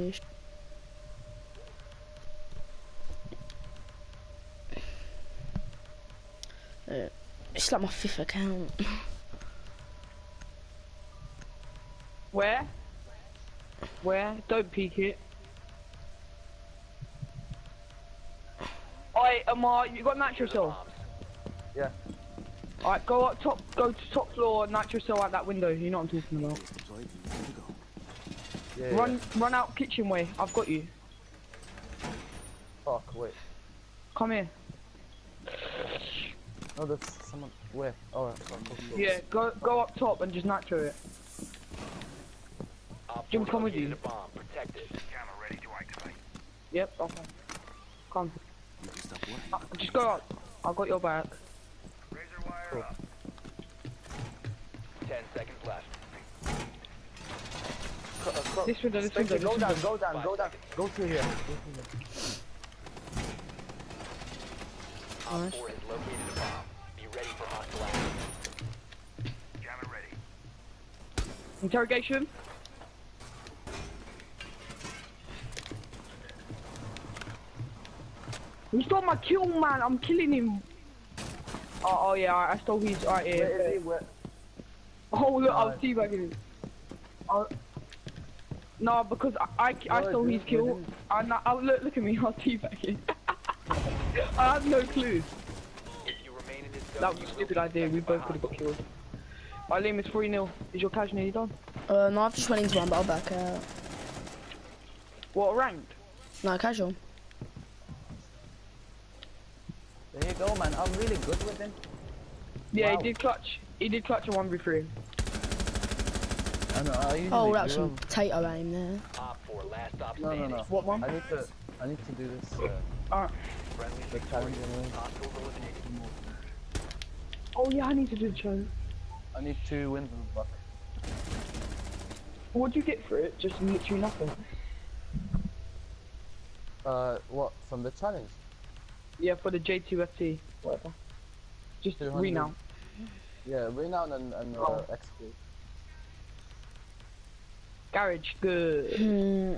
finished. Uh, it's like my fifth account. Where? Where? Don't peek it. Oi, Amar, you got nitro cell? Yeah. Alright, go up top, go to top floor, nitro cell out that window, you know what I'm talking about. Yeah, Run, run out kitchen way, I've got you. yeah. Fuck, wait. Come here. Oh, there's someone. Where? Oh, right. Yeah, go go up top and just nitro it. Jim, come with you. Bomb protected. Camera ready to activate. Yep, okay. Come. You can? Uh, just go up. I've got your back. Razor wire Cool. up. Ten seconds left. Co- uh, co- This window, this Spencer, window, go down, go down, go down. Go through here. Go through here. Op 4 has located a. Be ready for hostile action. Camera ready. Interrogation. He stole my kill, man. I'm killing him. Oh, oh yeah, I stole his right Where here. is he? Where? Oh look, I was Nice. teabagging him. Oh. No, because I, I, I No, stole dude, his kill. didn't. I, I, look, look at me, I was teabagging. I have no clue. If you remain in this zone, That was a stupid idea. We both could have got killed. Alright, Liam, it's 3 0. Is your cash nearly done? Uh, no, I've just went into one, but I'll back out. What, ranked? No, casual. There you go, man. I'm really good with him. Yeah, Wow. he did clutch. He did clutch a 1v3. I know. I Oh, that's some potato aim there. Op 4, last stop No, no, no. What one? I need to. I need to do this. Uh, Alright. The challenge anyway. Oh yeah, I need to do the challenge. I need two wins with buck. What'd you get for it? Just literally nothing. Uh, what from the challenge? Yeah, for the J2FT, whatever. Just 200. renown. Yeah, renown and and uh, Oh. XP. Garage, good. Hmm.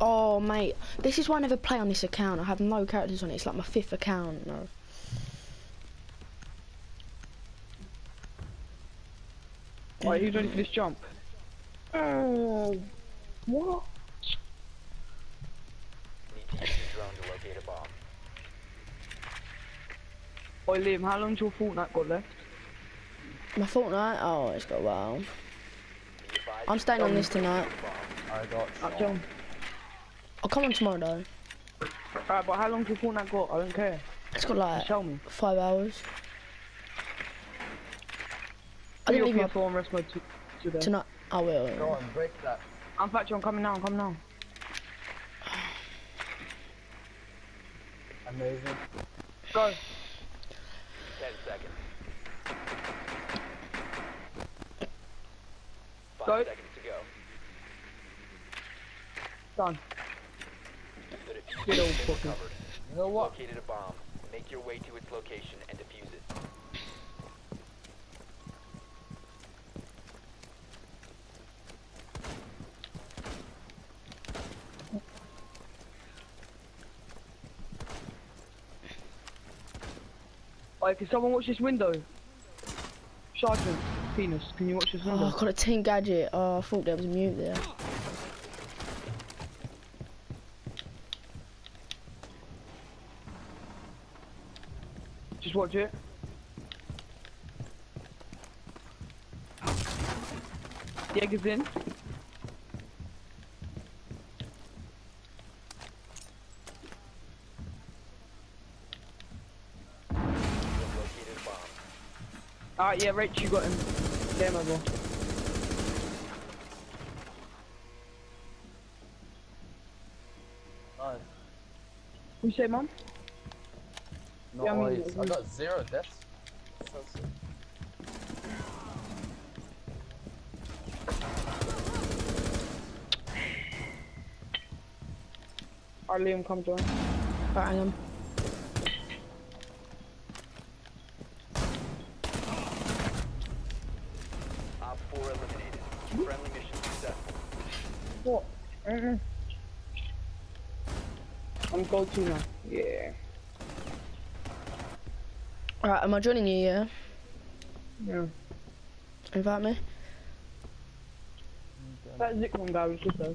Oh, mate. This is why I never play on this account. I have no characters on it. It's like my fifth account. No. Alright, who's ready for this jump? Oh, what? Need to use your drone to locate a bomb. Oi Liam, how long's your Fortnite got left? My Fortnite? Oh, it's got a while. Be advised I'm staying on this tonight. I got. Up John. I'll come on tomorrow, though. Alright, but how long's your Fortnite got? I don't care. It's got like Tell me. five hours. I Put didn't your leave my PS4 rest mode to, today. tonight. I will. Go on, break that. I'm factory, I'm coming now, I'm coming now. Amazing. Go. Ten seconds. Five Go. seconds to go. Done. Good old recovered. You know what? Located a bomb. Make your way to its location and defuse it. Alright, can someone watch this window? Sergeant, penis, can you watch this Oh. I've got a team gadget. Oh, I thought there was a mute there. Just watch it. The egg is in. Alright, yeah, Rach, you got him. Game over. Nice. What you say, man? No Yeah, I mean, I got zero deaths. So sick. Alright, Liam, come join. Right, hang on. go. I'm go to now. Yeah. Alright, am I joining you? Yeah. Yeah. Invite me. That Zikron guy was just there.